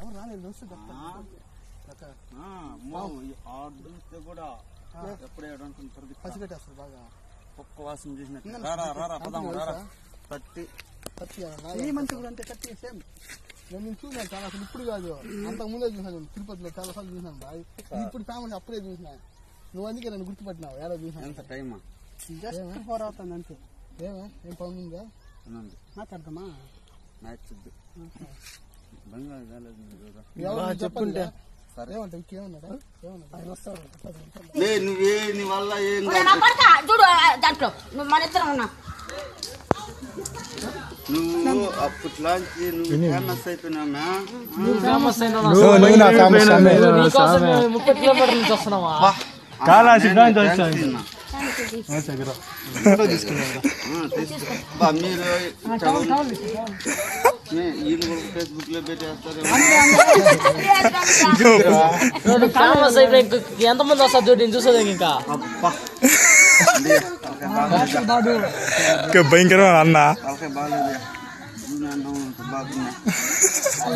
ఎవరు రాలేదు వస్తే చెప్తా. ఆ? అక్క, ఆ, అమ్మో, ఈ ఆడు చూస్తే కూడా ఎప్పుడే. పసిగట్టేస్తారు బాగా. కుక్క వాసన చూసినట్టు. రారా రారా పదాం రారా తట్టి కత్తి ఈ మంచి కూడా అంతే కత్తి సేమ్. నేను నేను చూసాను చాలా అసలు ఇప్పుడు కాదు. అంతకు ముందే చూసాను తిరుపతిలో చాలా సార్లు చూసాను బాయ్. ఇది ఇప్పుడు ఫేమస్ అప్పుడే చూసినా. నువ్వు అందుకే నన్ను గుర్తుపట్టినావు ఏడా చూసాను. ఎంత టైమా? జస్ట్ ఫోర్ అవుతుంది అంతే. ఏమే? ఏం పని ఉందా అనండి మాట్లాడతామా? మ్యాచ్ చెప్పుంటే నువ్వే నీ వల్ల ఏం చూడు దాంట్లో. నువ్వు మన ఇద్దరం ఉన్నా. నువ్వు అప్పట్లాంచి నువ్వు ఫేమస్ అయిపోయినామా నువ్వు నా ఫేమస్ ఆమె. ముప్పై కిలోమీటర్ల నుంచి వస్తున్నావా కాలా సిద్ధాంతం వచ్చాను మీరు వీళ్ళు కూడా ఫేస్బుక్లో పెట్టేస్తారు ఫేమస్ అయిపోయి ఎంత మంది వస్తారు చూడు నేను చూసేది ఇంకా భయంకరమైన అన్న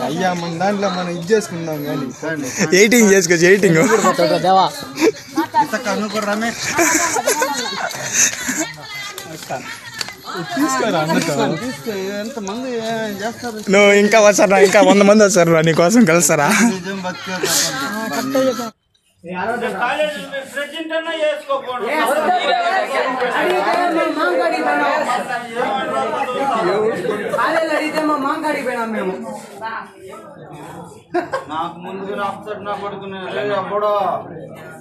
అయ్యా మన దాంట్లో మనం ఇది చేసుకుందాం కానీ. ఎయిటింగ్ చేసుకోవచ్చు ఎయిటింగ్ దేవా. ఏం చేస్తారు నువ్వు ఇంకా వస్తారా ఇంకా వంద మంది వస్తారు నీ కోసం కలుస్తారా నాకు ముందు అప్పుడు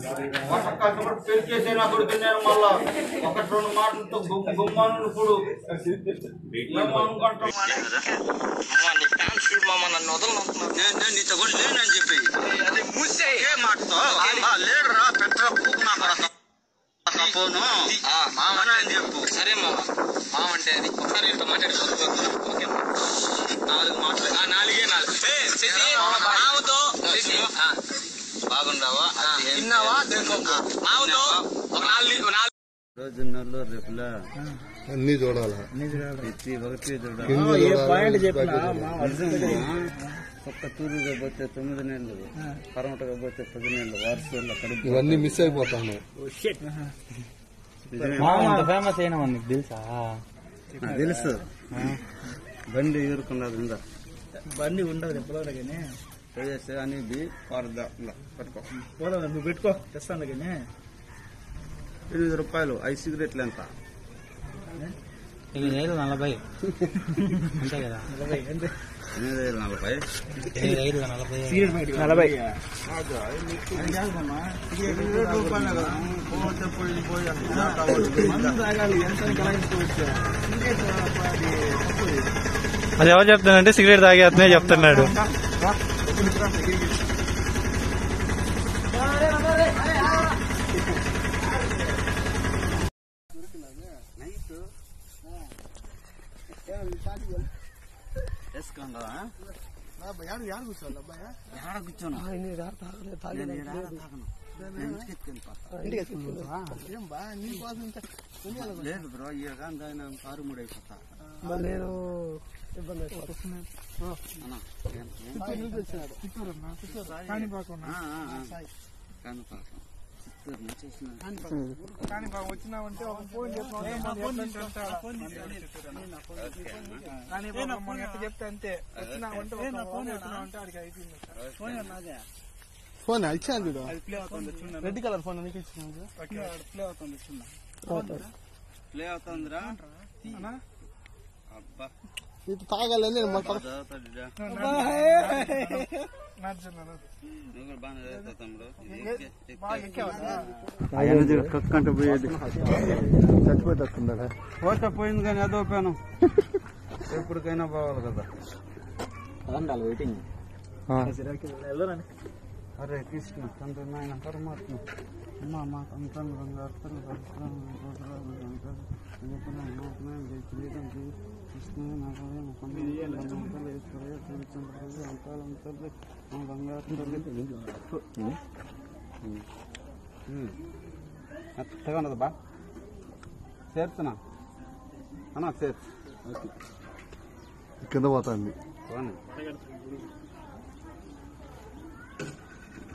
ఒక కష్టపడి పెరికేసే నా కొడుకు నేను మళ్ళా. ఒకటి రెండు మాటలతో గుమ్ గుమ్మాను ఇప్పుడు లేనని చెప్పి. ఏ మాటతో? లేడురా పెట్రా పూకు నా కొడక. ఫోను. మామని అని చెప్పు. సరే మామ. మామ అంటే అది. ఒకసారి ఇంత మాట్లాడి ఓకే నాలుగు మాటలు. ఆ, నాలుగే నాలుగు. తిన్నావా మామతో ఒక నాలుగు నాలుగు రోజు నెల్లూరు రేపులా అన్ని చూడాలా ప్రతి ఒకటి చూడాలి ఒక్క తూరుగా పోతే తొమ్మిది నెలలు పరమటగా పోతే పది నెలలు వారసుల్లో కడుపు ఇవన్నీ మిస్ అయిపోతాను ఫేమస్ అయినా నీకు తెలుసా? తెలుసు. బండి ఎదుర్కొన్నది ఉందా? బండి ఉండదు ఎప్పుడో కానీ. పోయేస్తే అనేది పారదా ఇలా పట్టుకో. పోదా నువ్వు పెట్టుకో. తెస్తాను కానీ ఎనిమిది రూపాయలు ఐదు సిగరెట్లు ఎంత? ఎనిమిది ఐదు నలభై. అంతే కదా. నలభై ఎనిమిది ఐదు నలభై. ఐదు నలభై. నలభై. అది ఎవరు చెప్తానంటే సిగరెట్ తాగి అతనే చెప్తున్నాడు. లేదు బ్రో ఈ కానీ ఆయన కారు మూడు నేను ఇబ్బంది ఒక ఫోన్ చెప్తే అంతే ఫోన్ అయిపోయింది ఫోన్ ఇచ్చాను చూడు రెడ్ కలర్ ఫోన్ ఎందుకు ఇచ్చినావు ప్లే అవుతుంది ప్లే అవుతుందిరా అబ్బా ఇది తాగాలని నేను మాకు. కక్కంట పోయేది చచ్చిపోతుందా పోతే పోయింది కానీ అదో పోయాను ఎప్పటికైనా పోవాలి కదా వెయిటింగ్ హరే కృష్ణ తండ్రి నాయన పరమాత్మ అమ్మా గోపురం, గోపురం, జై శ్రీరామ్, జై కృష్ణ నారాయణ, శ్రీచంద్రయ్య, మా బంగారు. మెత్తగా బా. అన్నా చేర్చు. ఓకే కింద